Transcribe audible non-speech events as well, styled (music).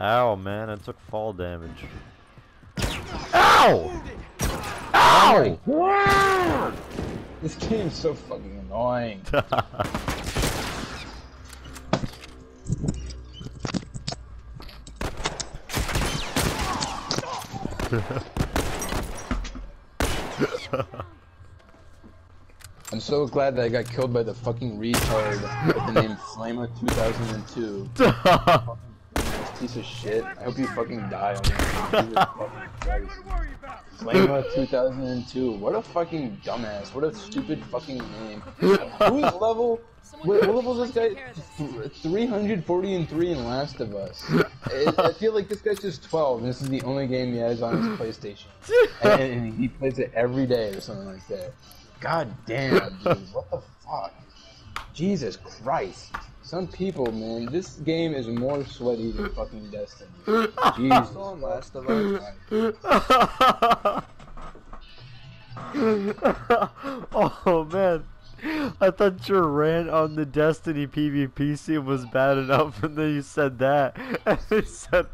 Ow, man, I took fall damage. Ow! Ow! (laughs) This game's so fucking annoying. (laughs) I'm so glad that I got killed by the fucking retard with the name Flama 2002. (laughs) Piece of shit. I hope you fucking die on this. (laughs) Flama 2002. What a fucking dumbass. What a stupid fucking name. (laughs) Who's level? What, what level is this guy? 340 and 3 in Last of Us. (laughs) I, I feel like this guy's just 12 and this is the only game he has on his PlayStation. And, and he plays it every day or something like that. God damn, dude. What the fuck? Jesus Christ. Some people, man, this game is more sweaty than fucking Destiny. Jesus. on Last of Us. (laughs) oh man. I thought your rant on the Destiny PvP scene was bad enough, (laughs) and then you said that, (laughs) and they said